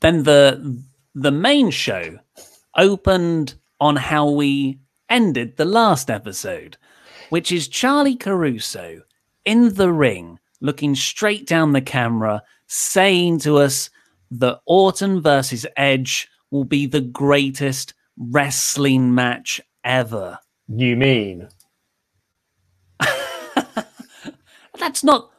then the the main show opened on how we ended the last episode, which is Charly Caruso in the ring, looking straight down the camera, saying to us that Orton versus Edge will be the greatest wrestling match ever. You mean? That's not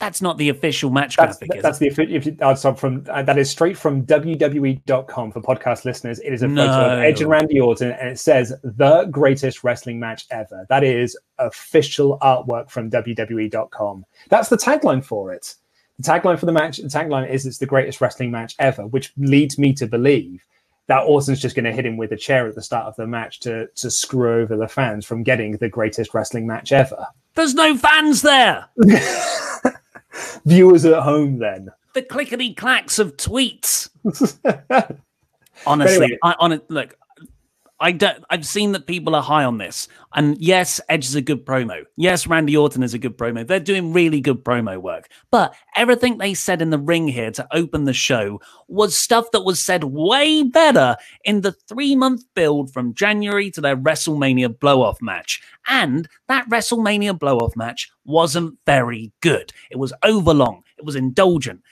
that's not the official match That's, graphic. that's the if you, so from uh, that is straight from WWE.com for podcast listeners. It is a photo of Edge and Randy Orton, and it says the greatest wrestling match ever. That is official artwork from WWE.com. That's the tagline for it. The tagline for the match, the tagline is it's the greatest wrestling match ever, which leads me to believe that Orton's just going to hit him with a chair at the start of the match to to screw over the fans from getting the greatest wrestling match ever. There's no fans there. Viewers at home, then. The clickety clacks of tweets. Honestly, anyway. I on. Look, I don't. I've seen that people are high on this, and yes, Edge is a good promo. Yes, Randy Orton is a good promo. They're doing really good promo work. But everything they said in the ring here to open the show was stuff that was said way better in the three month build from January to their WrestleMania blow off match. And that WrestleMania blow off match wasn't very good. It was overlong. It was indulgent.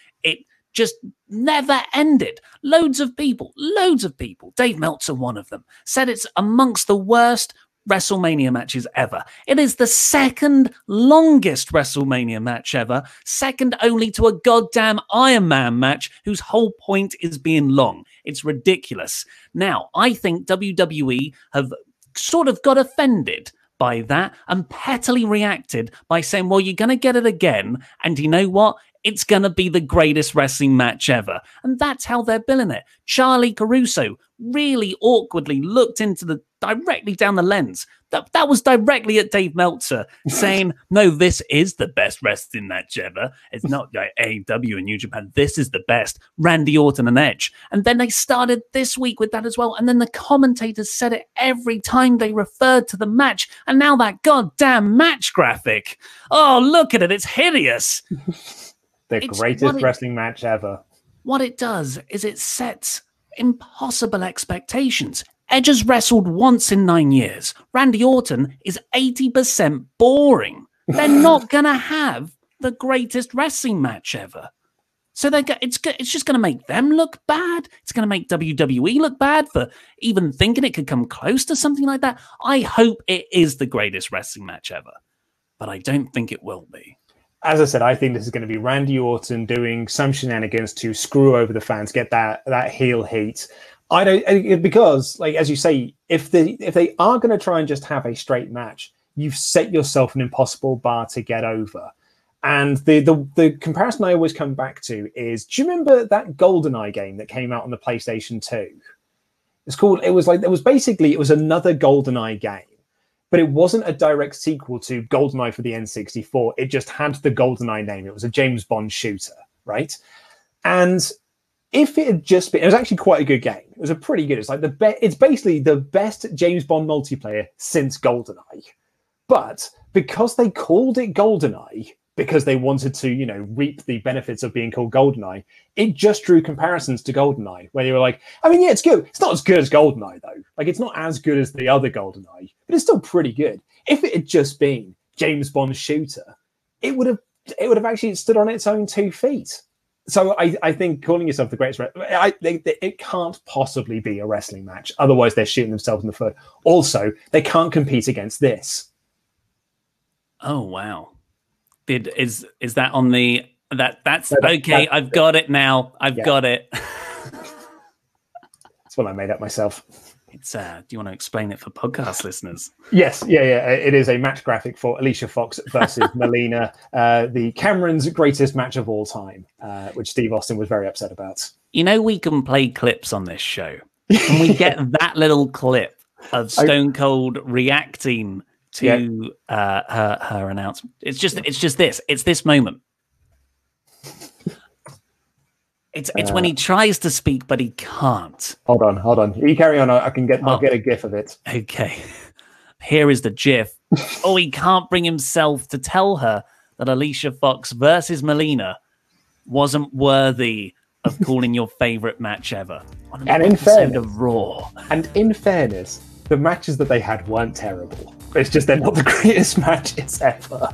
Just never ended. Loads of people, loads of people, Dave Meltzer, one of them, said it's amongst the worst WrestleMania matches ever. It is the second longest WrestleMania match ever, second only to a goddamn Iron Man match whose whole point is being long. It's ridiculous. Now, I think WWE have sort of got offended by that and pettily reacted by saying, well, you're going to get it again. And you know what? It's going to be the greatest wrestling match ever. And that's how they're billing it. Charly Caruso really awkwardly looked into the directly down the lens. That, that was directly at Dave Meltzer saying, no, this is the best wrestling match ever. It's not like AEW and New Japan. This is the best. Randy Orton and Edge. And then they started this week with that as well. And then the commentators said it every time they referred to the match. And now that goddamn match graphic. Oh, look at it. It's hideous. The It's greatest it- wrestling match ever. What it does is it sets impossible expectations. Edge has wrestled once in nine years. Randy Orton is 80% boring. They're not going to have the greatest wrestling match ever. So they it's it's just going to make them look bad. It's going to make WWE look bad for even thinking it could come close to something like that. I hope it is the greatest wrestling match ever, but I don't think it will be. As I said, I think this is going to be Randy Orton doing some shenanigans to screw over the fans, get that that heel heat. I don't because, like as you say, if they if they are going to try and just have a straight match, you've set yourself an impossible bar to get over. And the, the the comparison I always come back to is: Do you remember that GoldenEye game that came out on the PlayStation Two? It's called. It was like it was basically it was another GoldenEye game, but it wasn't a direct sequel to GoldenEye for the N64. It just had the GoldenEye name. It was a James Bond shooter, right? And if it had just been, it was actually quite a good game. It was a pretty good. It's like the be- It's basically the best James Bond multiplayer since GoldenEye. But because they called it GoldenEye, because they wanted to, you know, reap the benefits of being called GoldenEye, it just drew comparisons to GoldenEye, where they were like, I mean, yeah, it's good. It's not as good as GoldenEye, though. Like, it's not as good as the other GoldenEye, but it's still pretty good. If it had just been James Bond shooter, it would have it would have actually stood on its own two feet. So I, I think calling yourself the greatest, I, they, they- it can't possibly be a wrestling match. Otherwise, they're shooting themselves in the foot. Also, they can't compete against this. Oh wow. Did is is that on the that that's No, that- okay, that- I've got it now. I've Yeah. got it. That's what I made up myself. It's uh do you want to explain it for podcast listeners? Yes, yeah, yeah. It is a match graphic for Alicia Fox versus Melina, uh, the Cameron's greatest match of all time, uh, which Steve Austin was very upset about. You know we can play clips on this show. Can we get that little clip of Stone Cold reacting to uh her her announcement? It's just it's just this. It's this moment. It's it's when he tries to speak but he can't. Hold on, hold on. You carry on. I can get. I'll Oh. get a gif of it. Okay. Here is the GIF. oh, he can't bring himself to tell her that Alicia Fox versus Melina wasn't worthy of calling your favorite match ever And in fairness- of Raw. And in fairness, the matches that they had weren't terrible. It's just they're not the greatest matches ever.